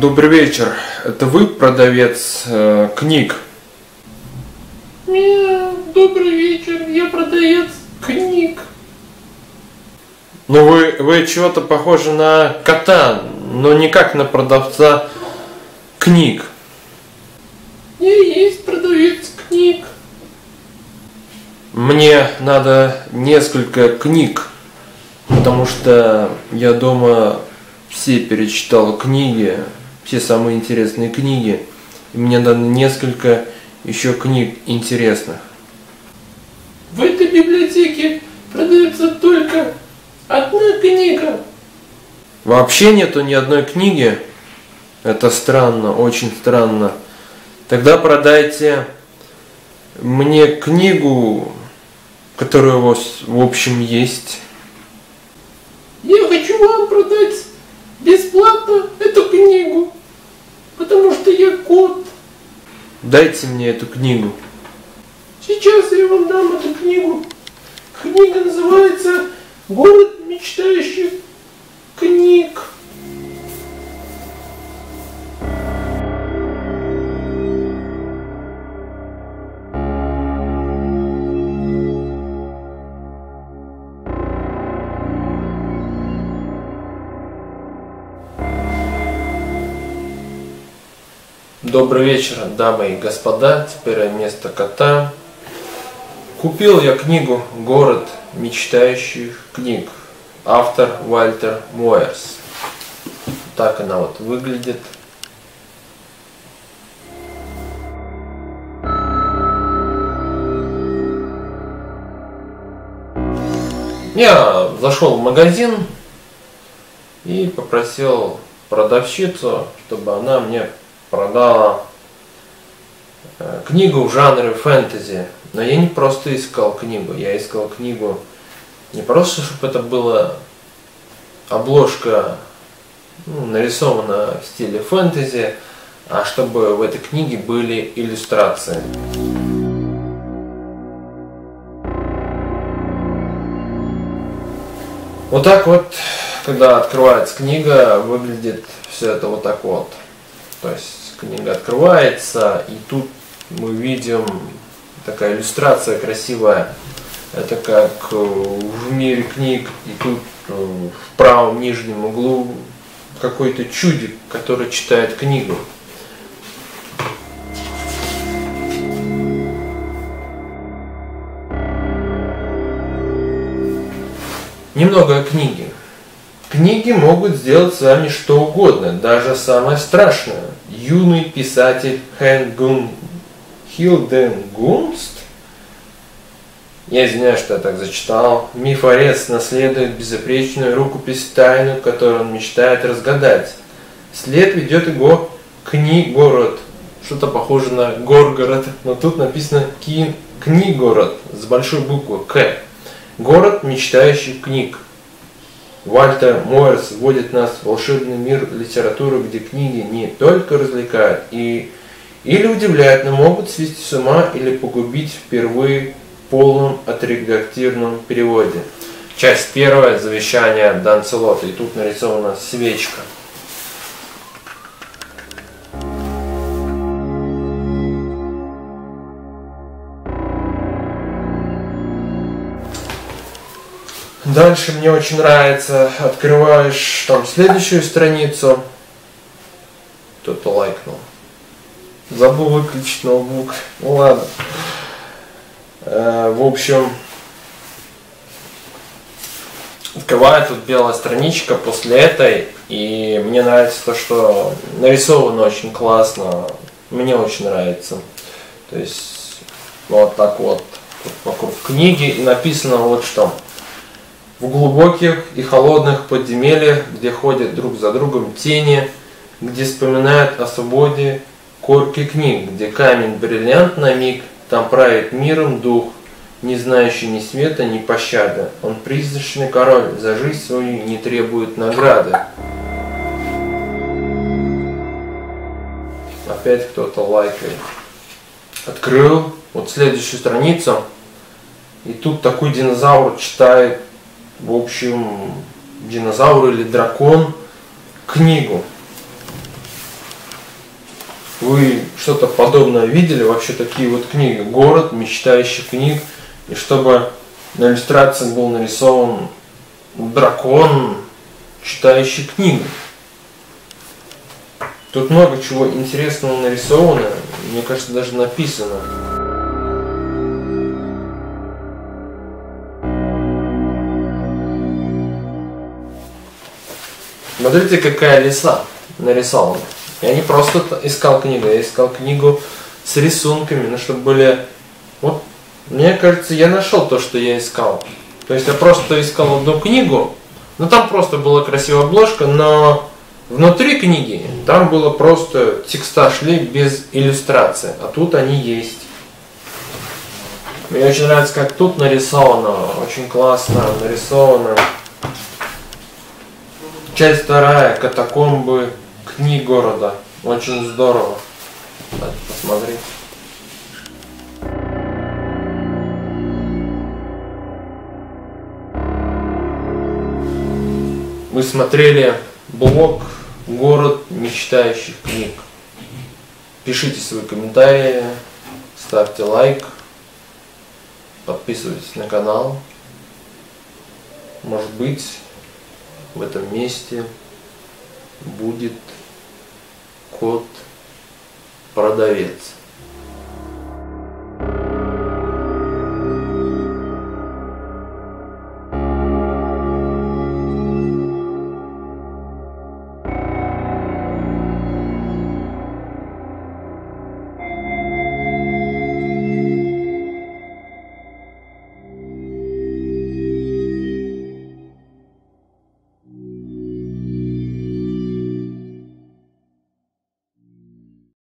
Добрый вечер. Это вы продавец э, книг? Нет, добрый вечер, я продавец книг. Ну вы, вы чего-то похожи на кота, но не как на продавца книг. Я есть продавец книг. Мне надо несколько книг, потому что я дома все перечитал книги, все самые интересные книги. И мне надо несколько еще книг интересных. В этой библиотеке продается только одна книга. Вообще нету ни одной книги. Это странно, очень странно. Тогда продайте мне книгу, которая у вас в общем есть. Я хочу вам продать бесплатно эту книгу, потому что я кот. Дайте мне эту книгу. Сейчас я вам дам эту книгу. Книга называется «Город мечтающих книг». Добрый вечер, дамы и господа. Теперь место кота. Купил я книгу «Город мечтающих книг». Автор Вальтер Мойерс. Так она вот выглядит. Я зашел в магазин и попросил продавщицу, чтобы она мне продала э, книгу в жанре фэнтези. Но я не просто искал книгу, я искал книгу не просто, чтобы это была обложка ну, нарисована в стиле фэнтези, а чтобы в этой книге были иллюстрации. Вот так вот, когда открывается книга, выглядит все это вот так вот. То есть книга открывается, и тут мы видим такая иллюстрация красивая. Это как э, в мире книг, и тут э, в правом нижнем углу какой-то чудик, который читает книгу. Немного о книге. Книги могут сделать с вами что угодно, даже самое страшное. Юный писатель Хэн Гун Хилденгунст я извиняюсь, что я так зачитал. Мифорец наследует безупречную рукопись тайну, которую он мечтает разгадать. След ведет его Книгород. Что-то похоже на Горгород, но тут написано Ки... Книгород с большой буквы К. Город мечтающих книг. Вальтер Мойерс вводит нас в волшебный мир литературы, где книги не только развлекают и, или удивляют, но могут свести с ума или погубить впервые в полном отредактированном переводе. Часть первая, завещание Данцелота, и тут нарисована свечка. Дальше мне очень нравится, открываешь там следующую страницу. Кто-то лайкнул. Забыл выключить ноутбук. Ну ладно. Э, в общем, открываю тут белая страничка после этой. И мне нравится то, что нарисовано очень классно. Мне очень нравится. То есть вот так вот тут вокруг книги и написано вот что в глубоких и холодных подземельях, где ходят друг за другом тени, где вспоминают о свободе корки книг, где камень бриллиант на миг, там правит миром дух, не знающий ни света, ни пощады. Он призрачный король, за жизнь свою не требует награды. Опять кто-то лайкает. Открыл вот следующую страницу, и тут такой динозавр читает в общем, динозавр или дракон книгу. вы что-то подобное видели, вообще такие вот книги. Город мечтающих книг. И чтобы на иллюстрации был нарисован дракон, читающий книгу. Тут много чего интересного нарисовано, мне кажется, даже написано. Смотрите, какая лиса нарисована. Я не просто искал книгу, я искал книгу с рисунками, ну чтобы были... Вот, мне кажется, я нашел то, что я искал. То есть я просто искал одну книгу, ну там просто была красивая обложка, но внутри книги там было просто текста шли без иллюстрации, а тут они есть. Мне очень нравится, как тут нарисовано, очень классно нарисовано. Часть вторая, катакомбы книг города. Очень здорово. Давайте посмотреть. Мы смотрели блог «Город мечтающих книг». Пишите свои комментарии, ставьте лайк, подписывайтесь на канал. Может быть, в этом месте будет кот продавец.